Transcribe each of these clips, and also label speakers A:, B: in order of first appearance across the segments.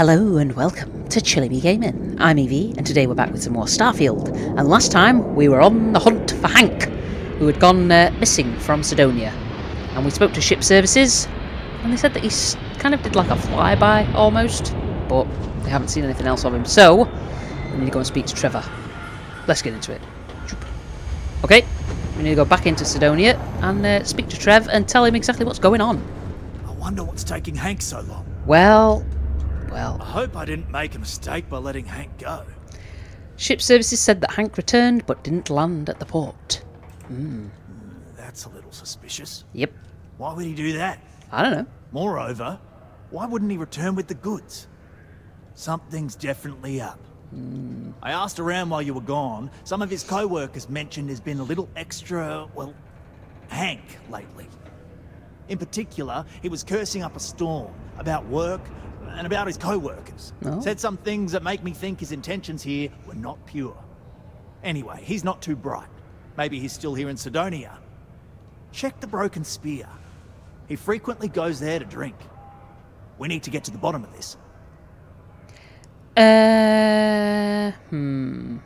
A: Hello and welcome to Chilly Bee Gaming. I'm Evie, and today we're back with some more Starfield. And last time we were on the hunt for Hank, who had gone uh, missing from Cydonia. And we spoke to ship services, and they said that he kind of did like a flyby almost, but they haven't seen anything else of him. So we need to go and speak to Trevor. Let's get into it. Okay, we need to go back into Cydonia and uh, speak to Trev and tell him exactly what's going on.
B: I wonder what's taking Hank so long.
A: Well, well,
B: I hope I didn't make a mistake by letting Hank go.
A: Ship services said that Hank returned but didn't land at the port. Hmm.
B: That's a little suspicious.
A: Yep.
B: Why would he do that?
A: I don't know.
B: Moreover, why wouldn't he return with the goods? Something's definitely up. Hmm. I asked around while you were gone. Some of his co-workers mentioned there's been a little extra, well, Hank lately. In particular, he was cursing up a storm about work and about his co-workers.
A: Oh.
B: Said some things that make me think his intentions here were not pure. Anyway, he's not too bright. Maybe he's still here in Cydonia. Check the Broken Spear. He frequently goes there to drink. We need to get to the bottom of this.
A: Uh, hmm.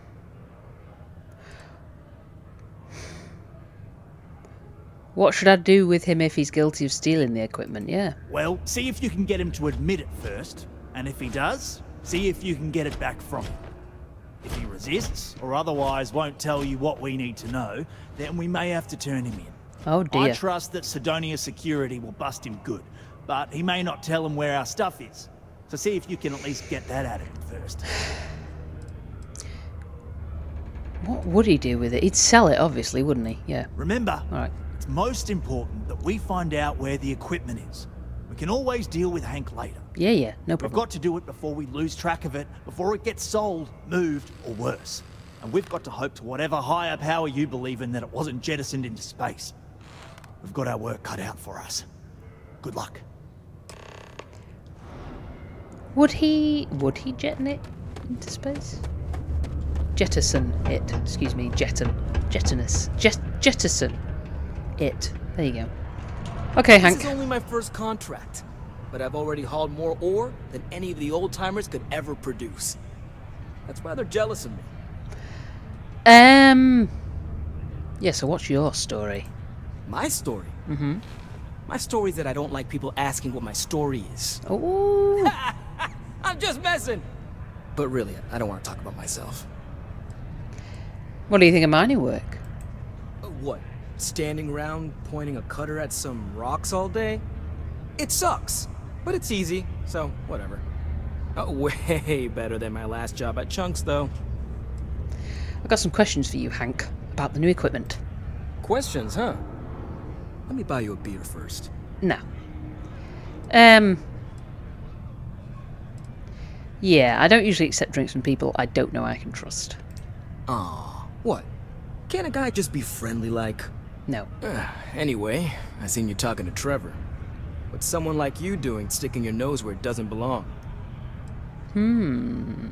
A: What should I do with him if he's guilty of stealing the equipment? Yeah.
B: Well, see if you can get him to admit it first. And if he does, see if you can get it back from him. If he resists, or otherwise won't tell you what we need to know, then we may have to turn him in.
A: Oh dear.
B: I trust that Cydonia security will bust him good, but he may not tell him where our stuff is. So see if you can at least get that out of him first.
A: What would he do with it? He'd sell it, obviously, wouldn't he? Yeah.
B: Remember,
A: All right.
B: It's most important that we find out where the equipment is. We can always deal with Hank later.
A: Yeah, yeah. No problem.
B: We've got to do it before we lose track of it, before it gets sold, moved, or worse. And we've got to hope to whatever higher power you believe in that it wasn't jettisoned into space. We've got our work cut out for us. Good luck.
A: Would he? Would he jettison it into space? Jettison it. Excuse me. Jeton. Jettonus. Jet. Jettison it. There you go. Okay,
C: This
A: Hank.
C: is only my first contract, but I've already hauled more ore than any of the old timers could ever produce. That's why they're jealous of me.
A: Um. Yeah. So, what's your story?
C: My story.
A: Mm-hmm.
C: My story is that I don't like people asking what my story is.
A: Oh.
C: I'm just messing. But really, I don't want to talk about myself.
A: what do you think of mining work?
C: Uh, What? Standing around pointing a cutter at some rocks all day? It sucks, but it's easy, so whatever. Oh, way better than my last job at Chunks, though.
A: I've got some questions for you, Hank, about the new equipment.
C: Questions, huh? Let me buy you a beer first.
A: No. Um. Yeah, I don't usually accept drinks from people I don't know I can trust.
C: Aw, what? Can't a guy just be friendly like?
A: No.
C: Uh, Anyway, I seen you talking to Trevor. What's someone like you doing sticking your nose where it doesn't belong?
A: Hmm.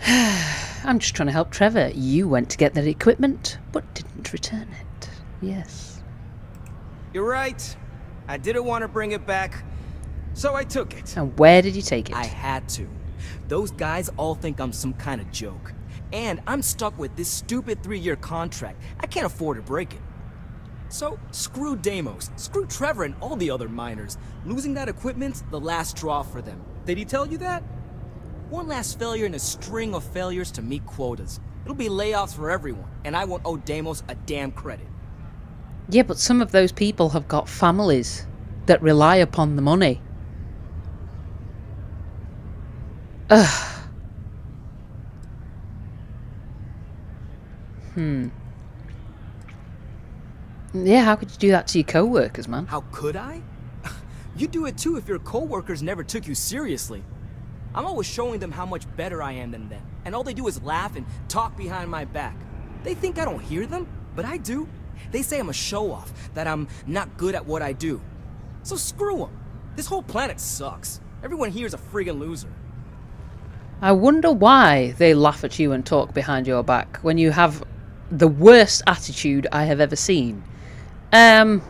A: I'm just trying to help Trevor. You went to get that equipment, but didn't return it. Yes.
C: You're right. I didn't want to bring it back, so I took it.
A: And where did you take it?
C: I had to. Those guys all think I'm some kind of joke. And I'm stuck with this stupid three-year contract. I can't afford to break it. So, screw Deimos, screw Trevor and all the other miners. Losing that equipment's the last straw for them. Did he tell you that? One last failure in a string of failures to meet quotas. It'll be layoffs for everyone, and I won't owe Deimos a damn credit.
A: Yeah, but some of those people have got families that rely upon the money. Ugh. Hmm. Yeah, how could you do that to your co-workers, man?
C: How could I? You'd do it too if your coworkers never took you seriously. I'm always showing them how much better I am than them, and all they do is laugh and talk behind my back. They think I don't hear them, but I do. They say I'm a show-off, that I'm not good at what I do. So screw them. This whole planet sucks. Everyone here is a friggin' loser.
A: I wonder why they laugh at you and talk behind your back when you have the worst attitude I have ever seen. Um,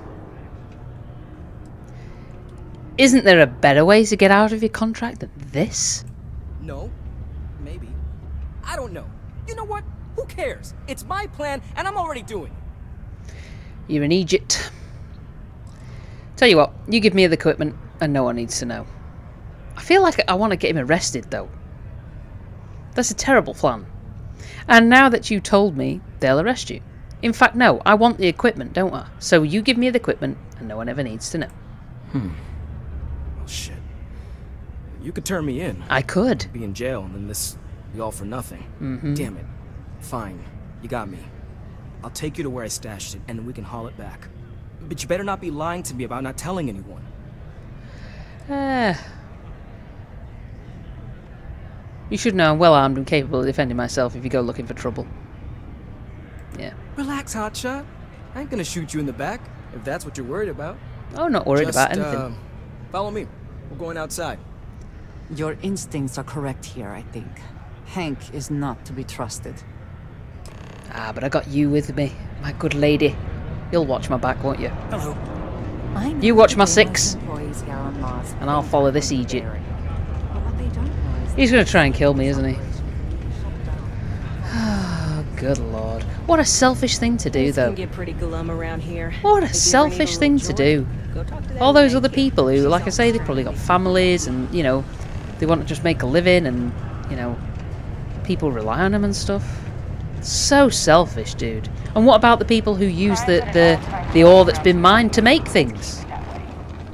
A: Isn't there a better way to get out of your contract than this?
D: No. Maybe. I don't know. You know what? Who cares? It's my plan, and I'm already doing it.
A: You're in Egypt. Tell you what, you give me the equipment, and no one needs to know. I feel like I want to get him arrested, though. That's a terrible plan. And now that you told me, they'll arrest you. In fact, no, I want the equipment, don't I? So you give me the equipment, and no one ever needs to know. Hmm.
D: Oh, shit. You could turn me in.
A: I could.
D: Be in jail, and then this be all for nothing. Mm-hmm. Damn it. Fine. You got me. I'll take you to where I stashed it, and then we can haul it back. But you better not be lying to me about not telling anyone.
A: Uh, you should know I'm well armed and capable of defending myself if you go looking for trouble. Yeah.
D: Relax, hotshot. I ain't gonna shoot you in the back, if that's what you're worried about.
A: Oh, not worried
D: Just,
A: about anything.
D: uh, follow me. We're going outside.
E: Your instincts are correct here, I think. Hank is not to be trusted.
A: Ah, but I got you with me, my good lady. You'll watch my back, won't you?
F: Hello.
E: I know
A: You watch my six,
E: employees here on Mars
A: and I'll follow this Egypt.
E: But what they don't know is
A: He's gonna try and kill me, isn't he? Oh, good lord. What a selfish thing to do, though.
G: get pretty glum around here.
A: What a
G: If you ever need
A: selfish thing to do.
G: go talk to that
A: All those other people who, like I say, they've probably got families and, you know, they want to just make a living and, you know, people rely on them and stuff. So selfish, dude. And what about the people who use the, the, the ore that's been mined to make things?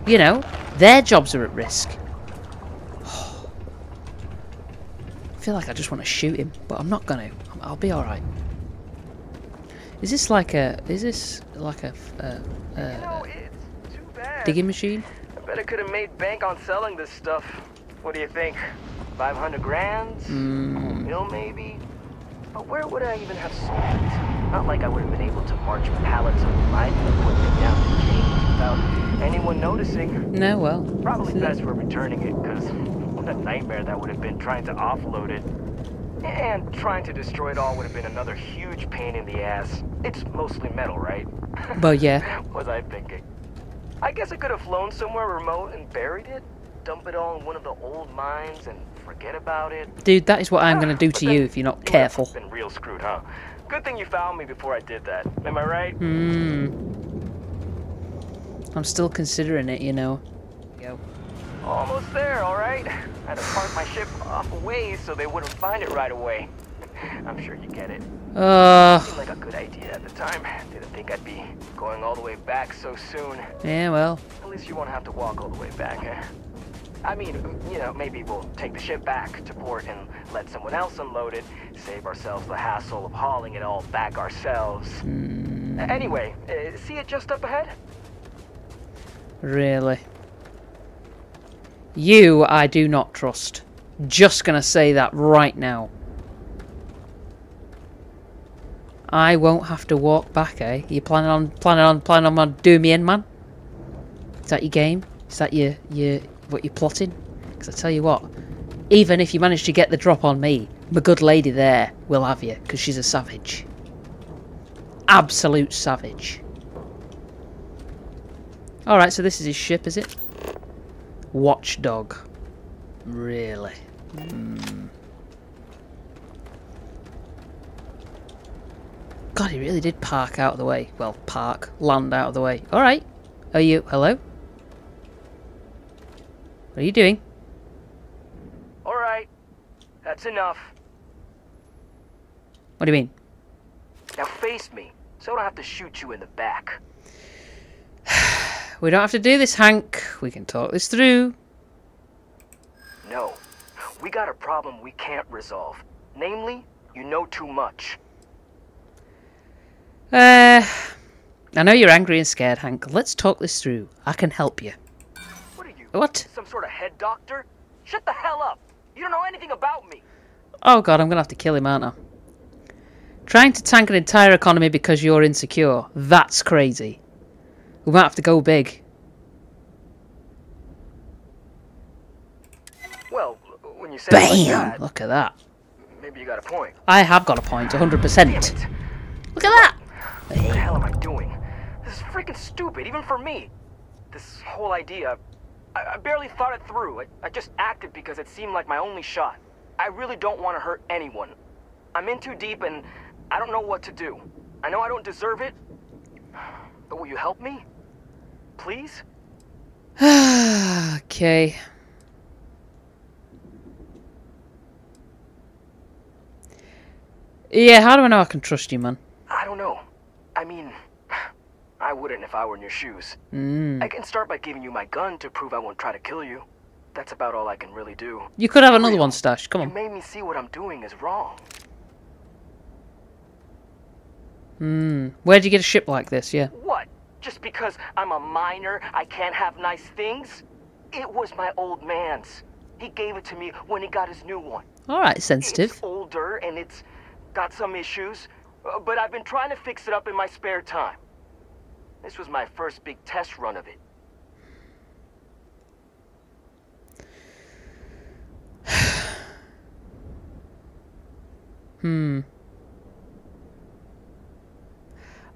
A: You know, their jobs are at risk. I feel like I just want to shoot him, but I'm not going to. I'll be alright. Is this like a... Is this like a... Uh, uh,
C: it's too bad.
A: digging machine?
C: I bet I could have made bank on selling this stuff. What do you think? 500 grand?
A: Mm.
C: A mil maybe? But where would I even have sold it? Not like I would have been able to march pallets of mining equipment down the James without anyone noticing.
A: No, well.
C: Probably best for returning it, because what a nightmare that would have been trying to offload it. And trying to destroy it all would have been another huge pain in the ass. It's mostly metal, right?
A: But yeah.
C: was I thinking? I guess I could have flown somewhere remote and buried it, dump it all in one of the old mines, and forget about it.
A: Dude, that is what I'm going to do to you if you're not
C: you
A: careful.
C: Been real screwed, huh? Good thing you found me before I did that. Am I right?
A: Hmm. I'm still considering it, you know.
C: Almost there, all right. I had to park my ship off a ways so they wouldn't find it right away. I'm sure you get it.
A: Uh,
C: Seemed like a good idea at the time. Didn't think I'd be going all the way back so soon.
A: yeah, well.
C: At least you won't have to walk all the way back, eh? I mean, you know, maybe we'll take the ship back to port and let someone else unload it, save ourselves the hassle of hauling it all back ourselves. Anyway, uh, see it just up ahead?
A: Really. You, I do not trust. Just gonna say that right now. I won't have to walk back, eh? You planning on planning on planning on doing me in, man? Is that your game? Is that your your what you're plotting? Because I tell you what, even if you manage to get the drop on me, my good lady there will have you, because she's a savage. Absolute savage. Alright, so this is his ship, is it? Watchdog. Really? Hmm. God, he really did park out of the way. Well, park, land out of the way. Alright. Are you... Hello? What are you doing?
C: All right. That's enough.
A: What do you mean?
C: Now face me, so I don't have to shoot you in the back.
A: We don't have to do this, Hank. We can talk this through.
C: No. We got a problem we can't resolve. Namely, you know too much.
A: Uh... I know you're angry and scared, Hank. Let's talk this through. I can help you.
C: What are you?
A: What?
C: Some sort of head doctor? Shut the hell up! You don't know anything about me!
A: Oh god, I'm gonna have to kill him, aren't I? Trying to tank an entire economy because you're insecure. That's crazy. We might have to go big.
C: Well, when you say it like
A: Bam!
C: that,
A: Look at that.
C: maybe you got a point.
A: I have got a point, 100%. Look at that!
C: What the hell am I doing? This is freaking stupid, even for me. This whole idea,
H: I, I barely thought it through. I, I just acted because it seemed like my only shot. I really don't want to hurt anyone. I'm in too deep and I don't know what to do. I know I don't deserve it, but will you help me? Please?
A: okay. Yeah, how do I know I can trust you, man?
H: I don't know. I mean, I wouldn't if I were in your shoes.
A: Mm.
H: I can start by giving you my gun to prove I won't try to kill you. That's about all I can really do.
A: You could have another
H: Real.
A: one stashed. Come
H: You
A: on.
H: made me see what I'm doing is wrong.
A: Hmm. Where'd you get a ship like this? Yeah.
H: Just because I'm a miner, I can't have nice things? It was my old man's. He gave it to me when he got his new one.
A: All right, sensitive.
H: It's older and it's got some issues, uh, but I've been trying to fix it up in my spare time. This was my first big test run of it.
A: Hmm.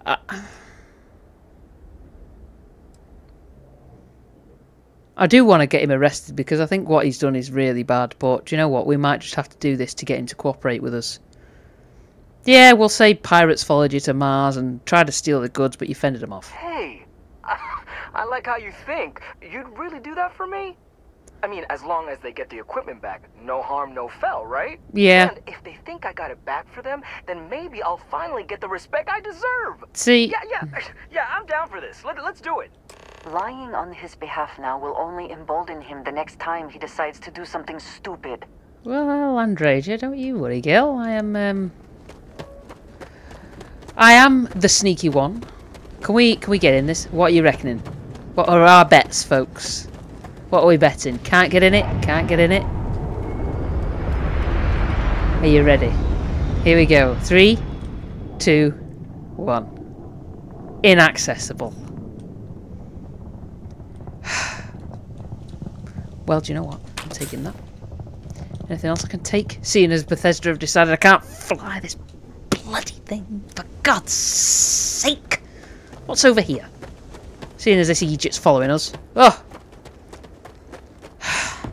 A: Uh, I do want to get him arrested because I think what he's done is really bad. But do you know what? We might just have to do this to get him to cooperate with us. Yeah, we'll say pirates followed you to Mars and tried to steal the goods, but you fended them off.
H: Hey, I, I like how you think. You'd really do that for me? I mean, as long as they get the equipment back, no harm, no foul, right?
A: Yeah.
H: And if they think I got it back for them, then maybe I'll finally get the respect I deserve.
A: See,
H: Yeah, yeah, yeah, I'm down for this. Let, let's do it.
I: Lying on his behalf now will only embolden him the next time he decides to do something stupid.
A: Well, Andreja, don't you worry, girl. I am, um... I am the sneaky one. Can we, can we get in this? What are you reckoning? What are our bets, folks? What are we betting? Can't get in it? Can't get in it? Are you ready? Here we go. Three, two, one. Inaccessible. Well, do you know what? I'm taking that. Anything else I can take? Seeing as Bethesda have decided I can't fly this bloody thing, for God's sake! What's over here? Seeing as this Egypt's following us. Oh!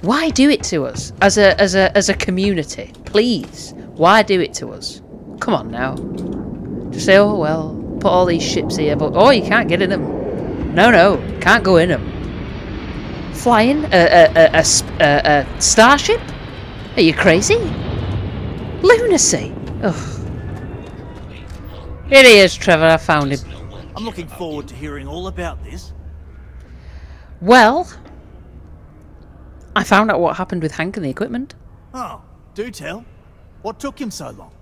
A: Why do it to us as a as a as a community? Please, why do it to us? Come on now. Just say, oh well, put all these ships here, but oh, you can't get in them. No, no, can't go in them. Flying a a a, a, starship? Are you crazy? Lunacy. Ugh. Here he is, Trevor. I found him.
B: I'm looking forward to hearing all about this.
A: Well, I found out what happened with Hank and the equipment.
B: Oh, do tell. What took him so long?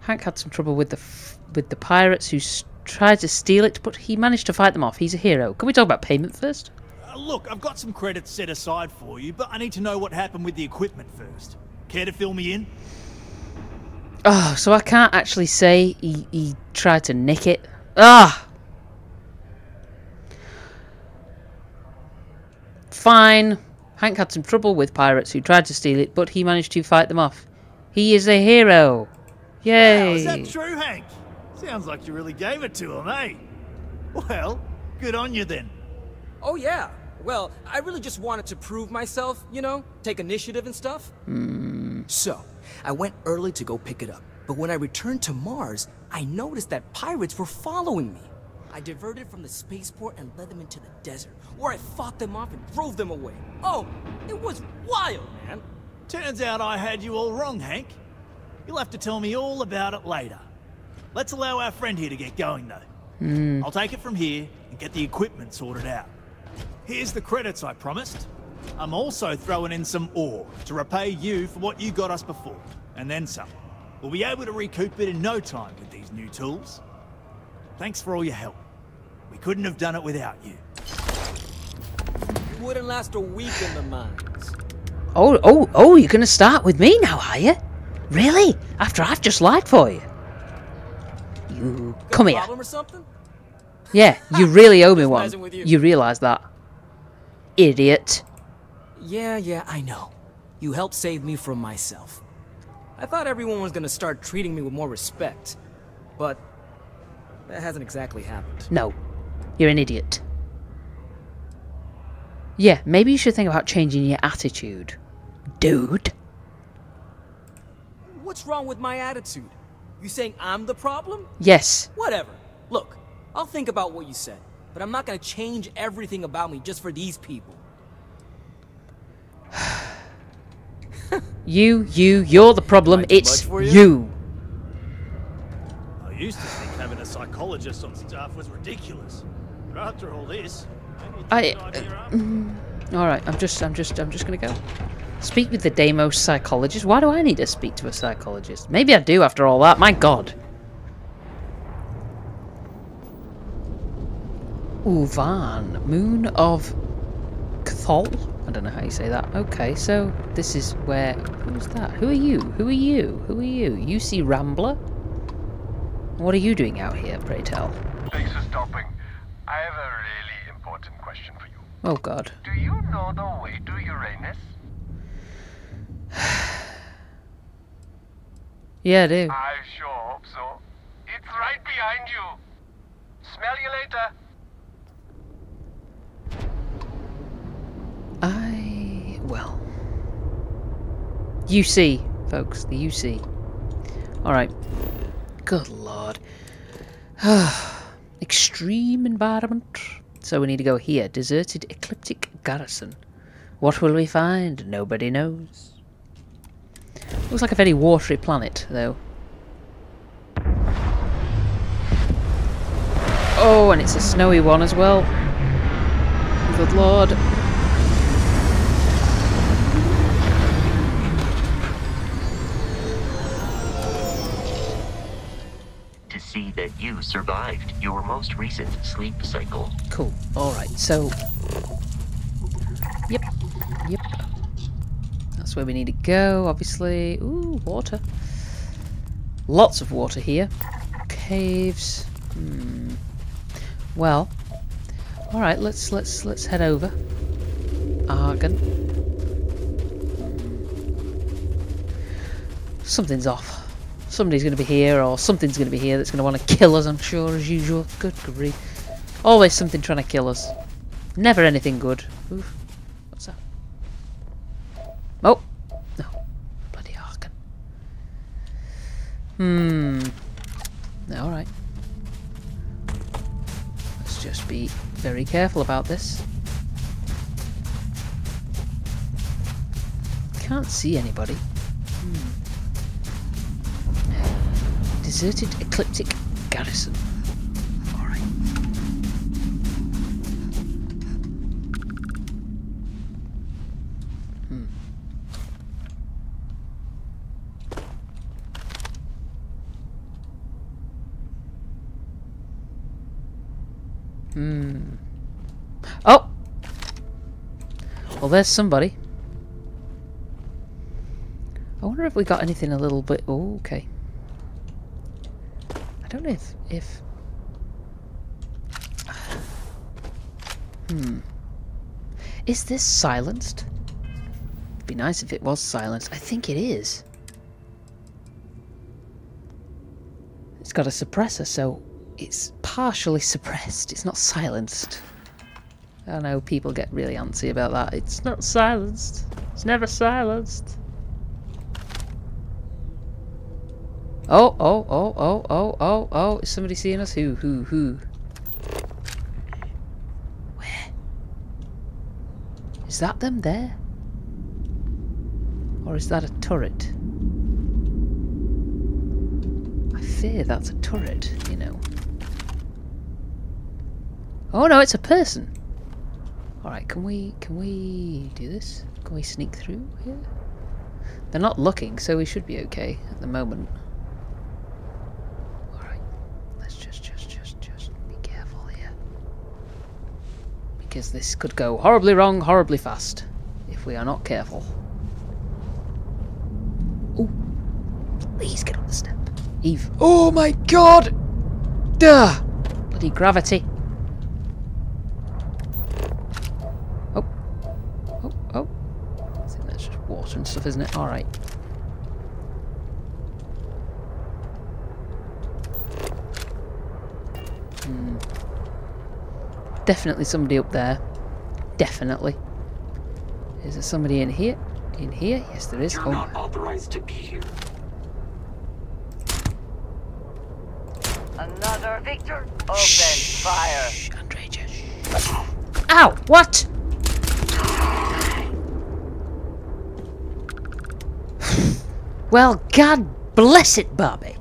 A: Hank had some trouble with the f- with the pirates who s- tried to steal it, but he managed to fight them off. He's a hero. Can we talk about payment first?
B: Uh, look, I've got some credits set aside for you, but I need to know what happened with the equipment first. Care to fill me in?
A: Oh, so I can't actually say he, he tried to nick it. Ah! Fine. Hank had some trouble with pirates who tried to steal it, but he managed to fight them off. He is a hero.
B: Wow,
A: Yay!
B: is that true, Hank? Sounds like you really gave it to him, eh? Well, good on you then.
C: Oh yeah. Well, I really just wanted to prove myself, you know, take initiative and stuff. So, I went early to go pick it up. But when I returned to Mars, I noticed that pirates were following me. I diverted from the spaceport and led them into the desert, where I fought them off and drove them away. Oh, it was wild, man.
B: Turns out I had you all wrong, Hank. You'll have to tell me all about it later. Let's allow our friend here to get going, though. Hmm. I'll take it from here and get the equipment sorted out. Here's the credits I promised. I'm also throwing in some ore to repay you for what you got us before, and then some. We'll be able to recoup it in no time with these new tools. Thanks for all your help. We couldn't have done it without you.
C: You wouldn't last a week in the mines.
A: Oh, oh, oh, you're going to start with me now, are you? Really? After I've just lied for you? You, come here. Yeah, you really owe me one.
C: you.
A: You realise that? Idiot.
C: Yeah, yeah, I know. You helped save me from myself. I thought everyone was gonna start treating me with more respect. But that hasn't exactly happened.
A: No, you're an idiot. Yeah, maybe you should think about changing your attitude. Dude.
C: What's wrong with my attitude? You saying I'm the problem?
A: Yes.
C: Whatever. Look, I'll think about what you said, but I'm not gonna change everything about me just for these people.
A: You, you, you're the problem. It's
B: you?
A: you.
B: I used to think having a psychologist on staff was ridiculous. But after all this, I. it's
A: I-
B: a good idea uh, after all.
A: All right, I'm just, I'm just, I'm just gonna go. Speak with the Deimos psychologist. Why do I need to speak to a psychologist? Maybe I do after all that. My God. Uvan, Moon of Cthol. I don't know how you say that. Okay, so this is where. Who's that? Who are you? Who are you? Who are you? You see Rambler? What are you doing out here, pray tell?
J: Thanks for stopping. I have a really important question for you.
A: Oh God.
J: Do you know the way to Uranus?
A: Yeah, I do.
J: I sure hope so. It's right behind you. Smell you later.
A: I well. UC, folks, the UC. Alright. Good lord. Extreme environment. So we need to go here. Deserted ecliptic garrison. What will we find? Nobody knows. Looks like a very watery planet, though. Oh, and it's a snowy one as well. Good lord.
K: to see that you survived your most recent sleep cycle.
A: Cool. Alright, so. Yep. Yep. That's where we need to go, obviously. Ooh, water. Lots of water here. Caves. Hmm. Well. Alright, let's let's let's head over. Argon. Something's off. Somebody's going to be here, or something's going to be here that's going to want to kill us, I'm sure, as usual. Good grief. Always something trying to kill us. Never anything good. Oof. What's that? Oh! No. Bloody Arkan. Hmm. Alright. Let's just be very careful about this. Can't see anybody. Hmm. Deserted ecliptic garrison. Hmm. Oh! Well, there's somebody. I wonder if we got anything a little bit... Oh, okay. I don't know if... if... Hmm. Is this silenced? It'd be nice if it was silenced. I think it is. It's got a suppressor, so it's partially suppressed. It's not silenced. I know people get really antsy about that. It's not silenced. It's never silenced. Oh, oh, oh, oh, oh, oh, oh. Is somebody seeing us? Who, who, who? Where? Is that them there? Or is that a turret? I fear that's a turret, you know. Oh no, it's a person. Alright, can we can we do this? Can we sneak through here? They're not looking, so we should be okay at the moment. Alright. Let's just just just just be careful here. Because this could go horribly wrong, horribly fast. If we are not careful. Oh. Please get on the step. Eve. Oh my god! Duh! Bloody gravity. Oh. Oh, oh. I think that's just water and stuff, isn't it? Alright. Hmm. Definitely somebody up there. Definitely. Is there somebody in here? In here? Yes, there is.
L: You're
A: Oh,
L: not authorized to be here.
I: Another Victor. Open fire.
A: shh, Andreja. shh. Ow! What? Well, God bless it, Barbie.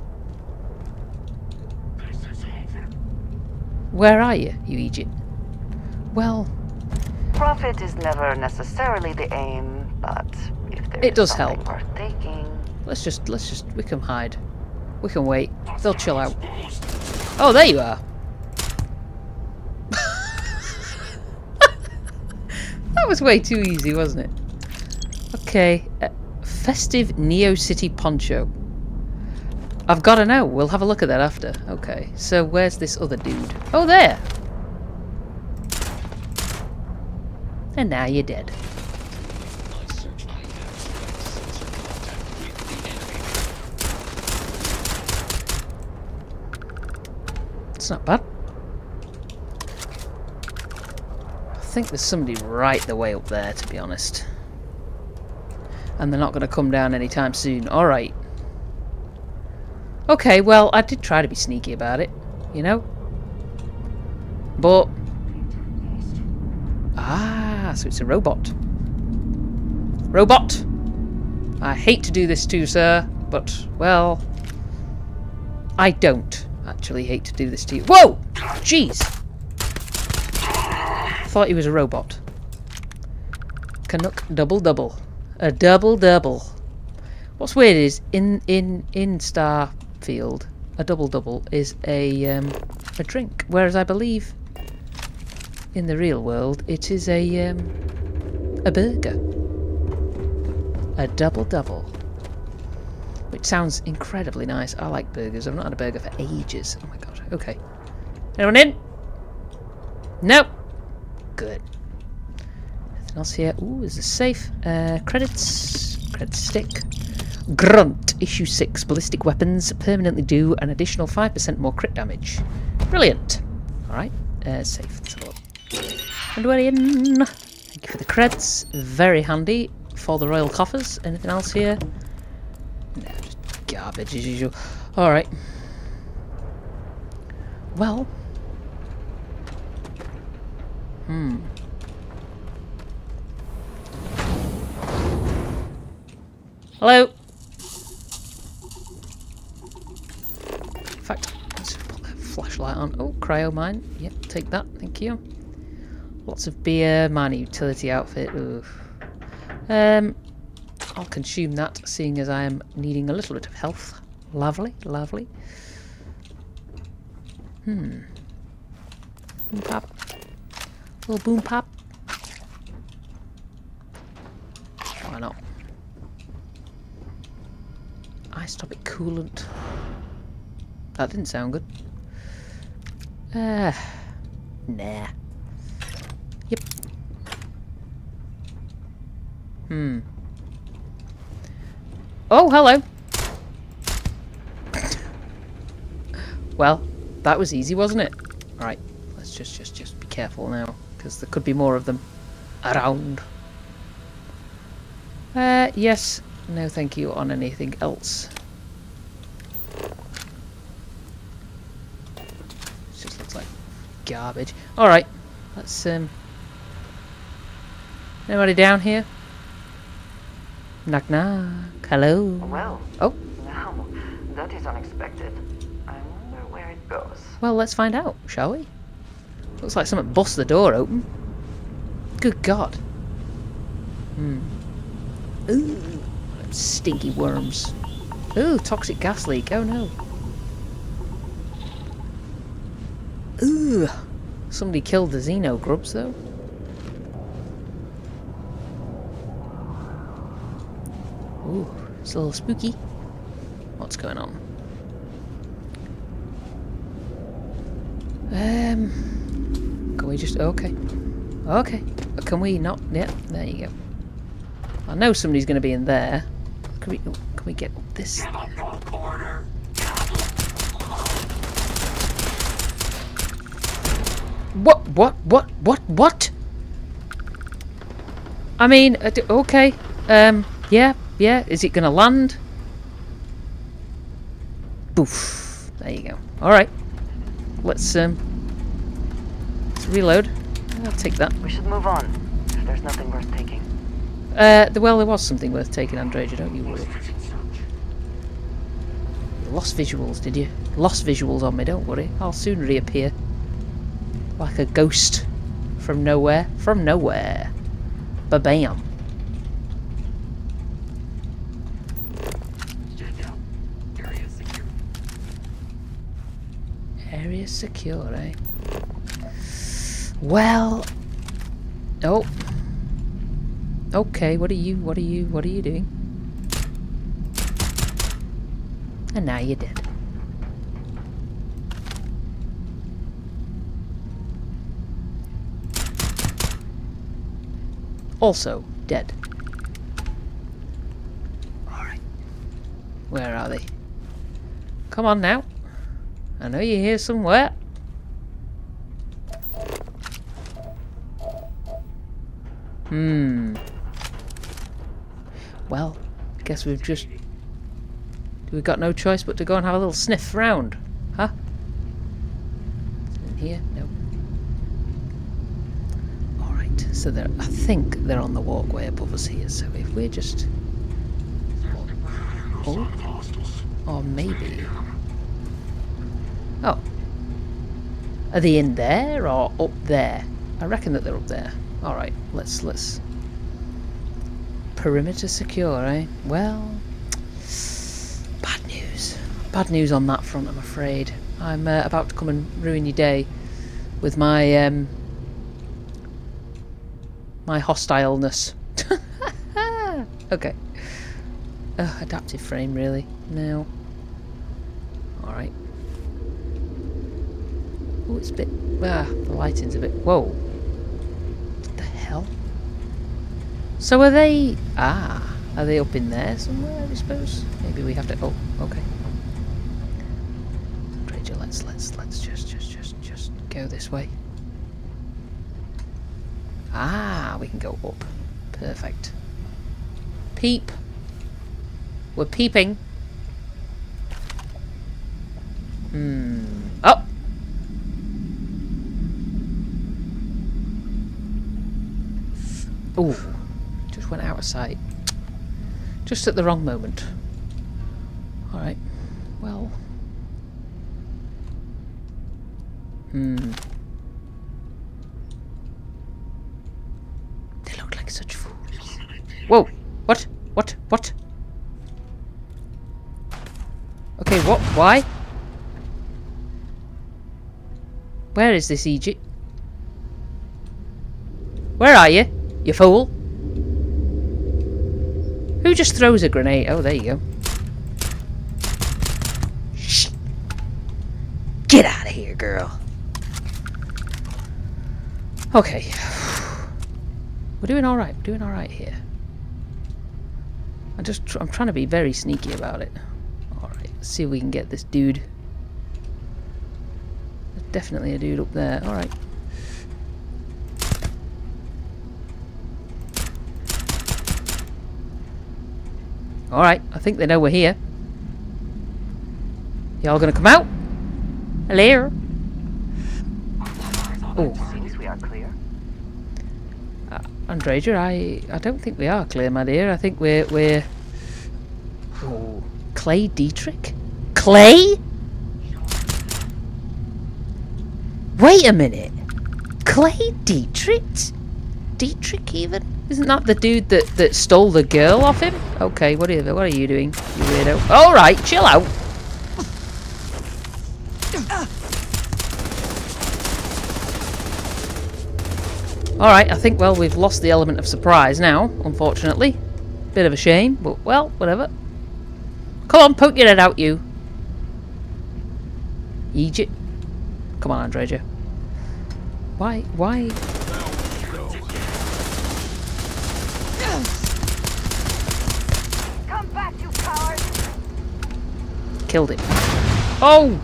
A: Where are you, you Egypt? Well,
I: Profit is never necessarily the aim, but if there
A: It does help.
I: worth taking,
A: let's just, let's just, we can hide. We can wait. They'll chill out. Oh, there you are. that was way too easy, wasn't it? Okay. Uh, festive Neo City poncho. I've got to know. We'll have a look at that after. Okay. So where's this other dude? Oh, there. And now you're dead. It's not bad. I think there's somebody right the way up there, to be honest. And they're not going to come down anytime soon. Alright. Okay, well, I did try to be sneaky about it, you know? But... Ah, so it's a robot. Robot! I hate to do this to you, sir, but, well... I don't actually hate to do this to you. Whoa! Jeez! Thought he was a robot. Canuck double double. A double double. What's weird is in in in Starfield, a double double is a um, a drink, whereas I believe in the real world it is a um, a burger. A double double. Which sounds incredibly nice. I like burgers. I've not had a burger for ages. Oh my god. Okay. Anyone in? Nope. Good. Else here? Ooh, is this safe? Uh, credits. Credit stick. Grunt. Issue 6. Ballistic weapons permanently do an additional 5% more crit damage. Brilliant. Alright. Uh, safe. And we're in. Thank you for the creds. Very handy for the royal coffers. Anything else here? No, just garbage as usual. Alright. Well. Hmm. Hello? In fact, let's put that flashlight on. Oh, cryo mine. Yep, take that. Thank you. Lots of beer, minor utility outfit. Oof. Um, I'll consume that, seeing as I am needing a little bit of health. Lovely, lovely. Hmm. Boom pop. Little boom pop. Why not? Isotopic coolant. That didn't sound good. Uh, nah. Yep. Hmm. Oh, hello. well, that was easy, wasn't it? Right, let's just just just be careful now, because there could be more of them around. Uh, yes. No, thank you on anything else. This just looks like garbage. All right, let's um. Anybody down here? Knock knock. Hello.
I: well,
A: Oh,
I: now, that is unexpected. I wonder where it goes.
A: well, let's find out, shall we? Looks like someone bust the door open. Good God. Hmm. Ooh, stinky worms. Ooh, toxic gas leak. Oh no. Ooh, somebody killed the Xeno grubs though. Ooh, it's a little spooky. What's going on? Um, can we just okay, okay? Can we not? Yeah, there you go. I know somebody's going to be in there. Can we? Can we get this?
L: Give up your order.
A: What? What? What? What? What? I mean, okay. Um, yeah, yeah. Is it going to land? Boof. There you go. All right. Let's um. Let's reload. I'll take that.
I: We should move on. If there's nothing worth taking.
A: Uh, well, there was something worth taking, Andreja. Don't you worry. You lost visuals, did you? Lost visuals on me. Don't worry. I'll soon reappear. Like a ghost from nowhere. From nowhere. Ba bam.
L: Stand down. Area secure.
A: Area secure, eh? Well. Oh. Okay, what are you, what are you, what are you doing? And now you're dead. Also dead. Alright. Where are they? Come on now. I know you're here somewhere. Hmm. Well, I guess we've just... We've got no choice but to go and have a little sniff round. Huh? In here? No. Alright, so they're... I think they're on the walkway above us here, so if we're just... Oh. Or maybe... Oh. Are they in there or up there? I reckon that they're up there. Alright, let's let's perimeter secure, eh? Well bad news. Bad news on that front, I'm afraid. I'm uh, about to come and ruin your day with my um my hostileness. okay. Uh, adaptive frame really. No. Alright. Oh, it's a bit. Ah, the lighting's a bit. Whoa. What the hell? So are they. Ah, are they up in there somewhere? I suppose. Maybe we have to. Oh, okay. Let's let's let's just just just just go this way. Ah, we can go up. Perfect. Peep. We're peeping. Hmm. Oh. Ooh, just went out of sight. Just at the wrong moment. Alright, well. Hmm. They look like such fools. Whoa! What? What? What? Okay, what? Why? Where is this Egypt? Where are you? You fool. Who just throws a grenade? Oh, there you go. Shh. Get out of here, girl. Okay. We're doing alright. We're doing alright here. I just, I'm trying to be very sneaky about it. Let's see if we can get this dude. There's definitely a dude up there. Alright. Alright, I think they know we're here. Y'all gonna come out? Hello? Oh,
I: Seems we are clear.
A: uh, Andreja, I I don't think we are clear, my dear. I think we're we're. Oh, Clay Dietrich? Clay? Wait a minute. Clay Dietrich? Dietrich even? Isn't that the dude that, that stole the girl off him? Okay, what are you, what are you doing, you weirdo? Alright, chill out. Alright, I think, well, we've lost the element of surprise now, unfortunately. Bit of a shame, but, well, whatever. Come on, poke your head out, you. Egypt. Come on, Andreja. Why, why...
I: Come back, you coward!
A: Killed it. Oh!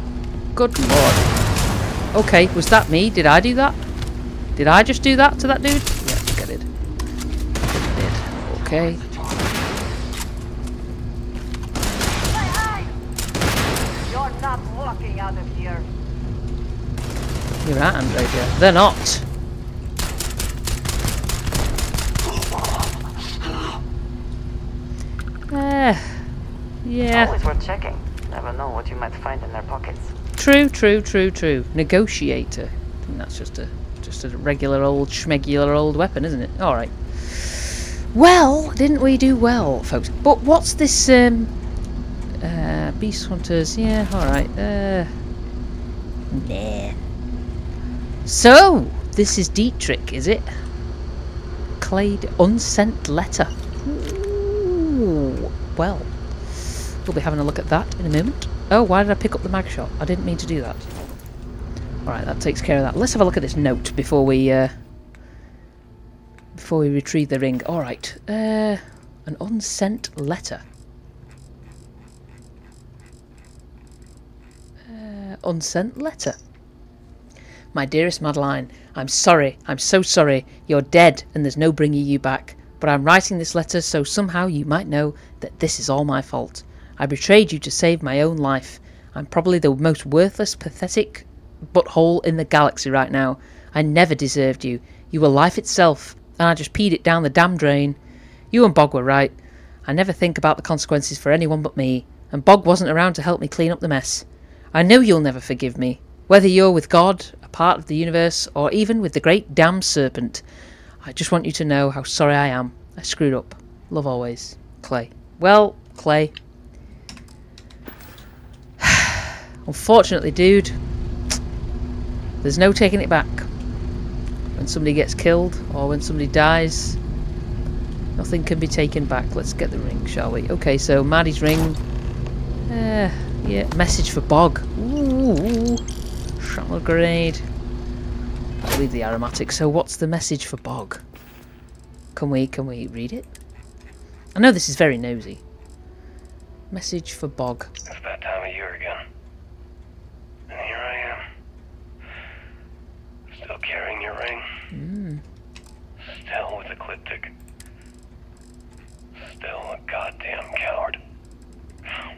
A: Good lord. Okay, was that me? Did I do that? Did I just do that to that dude? Yeah, I think I did. Okay.
I: You're not walking out of here.
A: You're right, Andreja. They're not. Uh, yeah.
I: Always worth checking. Never know what you might find in their pockets.
A: True, true, true, true. Negotiator. I think that's just a just a regular old schmegular old weapon, isn't it? All right. Well, didn't we do well, folks? But what's this? Um, uh, beast hunters. Yeah, all right. Uh, nah. So this is Dietrich, is it? Clade unsent letter. Ooh, well, we'll be having a look at that in a moment. Oh, why did I pick up the Magshot? I didn't mean to do that. Alright, that takes care of that. Let's have a look at this note before we uh, before we retrieve the ring. Alright. Uh, an unsent letter. Uh, unsent letter. My dearest Madeline, I'm sorry, I'm so sorry. You're dead and there's no bringing you back. But I'm writing this letter so somehow you might know that this is all my fault. I betrayed you to save my own life. I'm probably the most worthless, pathetic butthole in the galaxy right now. I never deserved you. You were life itself, and I just peed it down the damn drain. You and Bog were right. I never think about the consequences for anyone but me, and Bog wasn't around to help me clean up the mess. I know you'll never forgive me, whether you're with God, part of the universe, or even with the great damn serpent. I just want you to know how sorry I am. I screwed up. Love always. Clay. Well, Clay. Unfortunately, dude, there's no taking it back. When somebody gets killed or when somebody dies, nothing can be taken back. Let's get the ring, shall we? Okay, so Maddie's ring. Uh, yeah, message for Bog. Ooh, shrapnel grenade. I'll leave the aromatic. So what's the message for Bog? Can we can we read it? I know this is very nosy. Message for Bog.
J: It's that time of year again. And here I am. Still carrying your ring.
A: Mm.
J: Still with Ecliptic. Still a goddamn coward.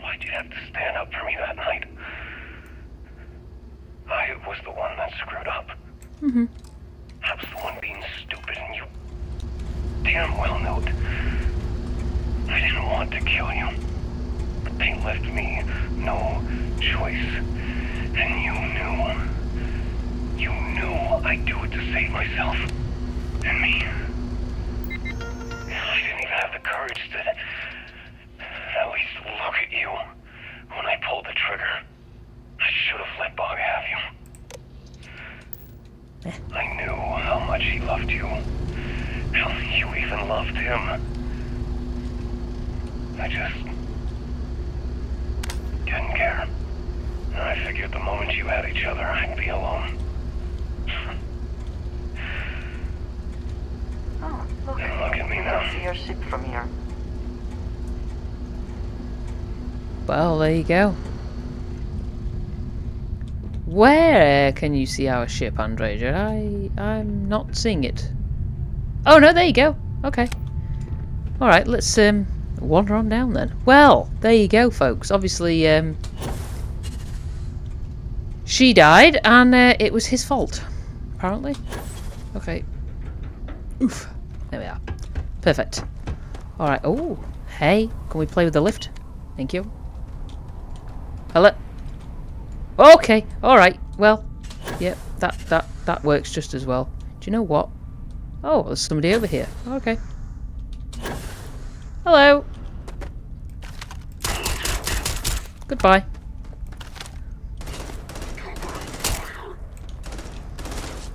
J: Why'd you have to stand up for me that night? I was the one that screwed up.
A: Mm-hmm.
J: I was the one being stupid and you damn well knew it. I didn't want to kill you. But they left me no choice. And you knew. You knew I'd do it to save myself. And me. I didn't even have the courage to at least look at you when I pulled the trigger. I should have let Bog have you. I knew how much he loved you. How you even loved him. I just didn't care. I figured the moment you had each other, I'd be alone.
I: Oh, look.
J: And look at me
I: You
J: now.
I: can see your ship from here.
A: Well, there you go. Where can you see our ship, Andreja? I I'm not seeing it. Oh no, there you go. Okay. All right, let's um wander on down then. Well, there you go, folks. Obviously, um, she died, and uh, it was his fault. Apparently. Okay. Oof. There we are. Perfect. All right. Oh, hey. Can we play with the lift? Thank you. Hello. Okay. All right. Well, yeah. That that that works just as well. Do you know what? Oh, there's somebody over here. Okay. Hello. Goodbye.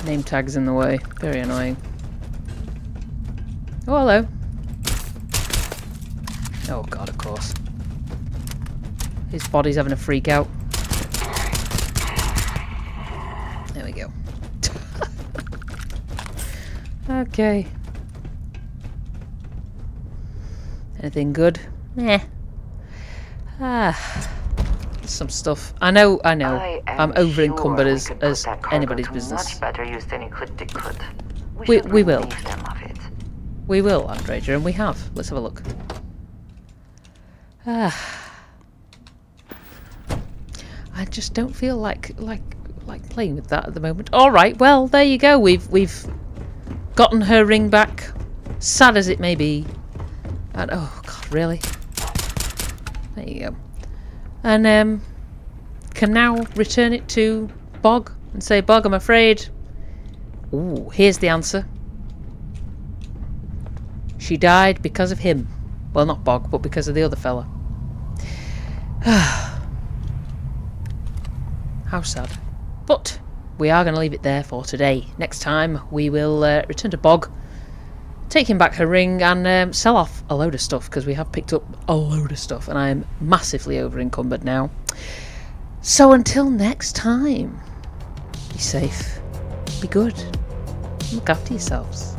A: Name tag's in the way. Very annoying. Oh, hello. Oh god, of course. His body's having a freak out. There we go. Okay. Anything good? Meh. Ah. Some stuff. I know, I know.
I: I am
A: I'm over encumbered
I: sure
A: as,
I: we could put
A: as anybody's business.
I: Much better use than Ecliptic could.
A: We-
I: should
A: we will.
I: relieve them of it.
A: We will, Andreja, and we have. Let's have a look. Ah. I just don't feel like like like playing with that at the moment. All right, well there you go. We've we've gotten her ring back, sad as it may be. And oh god, really? There you go. And um, can now return it to Bog and say, Bog, I'm afraid. Ooh, here's the answer. She died because of him. Well, not Bog, but because of the other fella. How sad. But we are going to leave it there for today. Next time we will uh, return to Bog, take him back her ring and um, sell off a load of stuff because we have picked up a load of stuff and I am massively over encumbered now. So until next time, be safe, be good, look after yourselves.